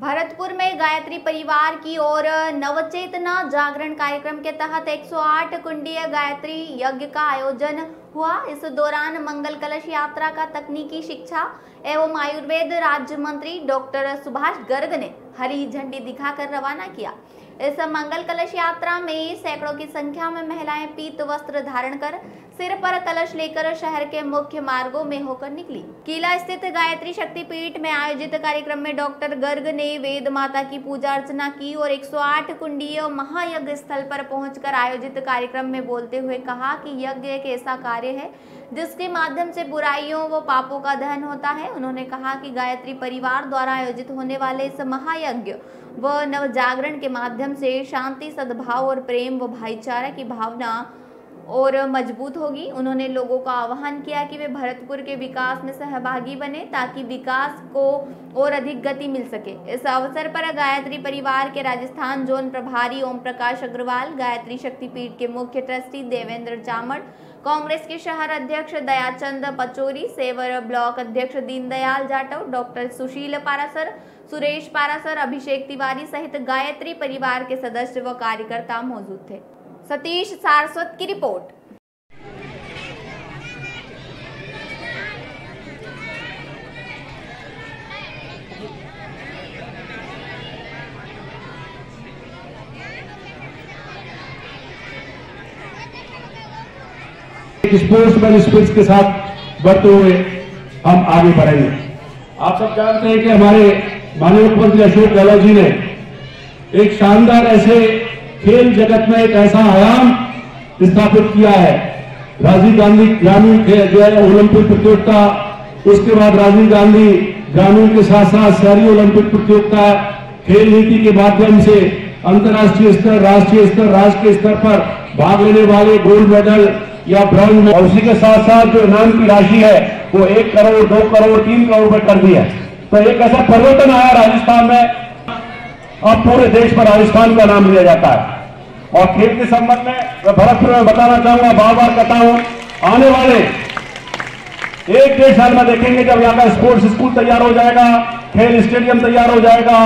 गायत्री परिवार की ओर नवचेतना जागरण कार्यक्रम के तहत 108 कुंडीय गायत्री यज्ञ का आयोजन हुआ। इस दौरान मंगल कलश यात्रा का तकनीकी शिक्षा एवं आयुर्वेद राज्य मंत्री डॉक्टर सुभाष गर्ग ने हरी झंडी दिखाकर रवाना किया। इस मंगल कलश यात्रा में सैकड़ों की संख्या में महिलाएँ पीत वस्त्र धारण कर सिर पर कलश लेकर शहर के मुख्य मार्गों में होकर निकली। किला स्थित गायत्री शक्तिपीठ में आयोजित कार्यक्रम में डॉक्टर गर्ग ने वेद माता की पूजा अर्चना की और 108 कुंडीय महायज्ञ स्थल पर पहुंचकर आयोजित कार्यक्रम में बोलते हुए कहा कि यज्ञ एक ऐसा कार्य है जिसके माध्यम से बुराइयों, व पापों का दहन होता है। उन्होंने कहा कि गायत्री परिवार द्वारा आयोजित होने वाले इस महायज्ञ, व नवजागरण के माध्यम से शांति, सद्भाव और प्रेम, व भाईचारा की भावना और मज़बूत होगी। उन्होंने लोगों का आह्वान किया कि वे भरतपुर के विकास में सहभागी बने ताकि विकास को और अधिक गति मिल सके। इस अवसर पर गायत्री परिवार के राजस्थान जोन प्रभारी ओम प्रकाश अग्रवाल, गायत्री शक्तिपीठ के मुख्य ट्रस्टी देवेंद्र जामड़, कांग्रेस के शहर अध्यक्ष दयाचंद पचोरी, सेवर ब्लॉक अध्यक्ष दीनदयाल जाटव, डॉक्टर सुशील पारासर, सुरेश पारासर, अभिषेक तिवारी सहित गायत्री परिवार के सदस्य व कार्यकर्ता मौजूद थे। सतीश सारस्वत की रिपोर्ट। स्पोर्ट्समैन स्पिरिट्स के साथ बढ़ते हुए हम आगे बढ़ेंगे। आप सब जानते हैं कि हमारे माननीय मुख्यमंत्री अशोक गहलोत जी ने एक शानदार ऐसे खेल जगत में एक ऐसा आयाम स्थापित किया है। राजीव गांधी ग्रामीण जो है, ओलंपिक प्रतियोगिता, उसके बाद राजीव गांधी ग्रामीण के साथ साथ शहरी ओलंपिक प्रतियोगिता, खेल नीति के माध्यम से अंतर्राष्ट्रीय स्तर, राष्ट्रीय स्तर राज्य के स्तर पर भाग लेने वाले गोल्ड मेडल या ब्रॉन्ज और उसी के साथ साथ जो इनाम की राशि है, वो एक करोड़, दो करोड़, तीन करोड़ रुपए कर दी है। तो एक ऐसा परिवर्तन आया राजस्थान में अब पूरे देश में राजस्थान का नाम लिया जाता है। और खेल के संबंध में मैं भरतपुर में बताना चाहूँगा बार बार कहता हूँ, आने वाले एक डेढ़ साल में देखेंगे जब यहाँ का स्पोर्ट्स स्कूल तैयार हो जाएगा, खेल स्टेडियम तैयार हो जाएगा।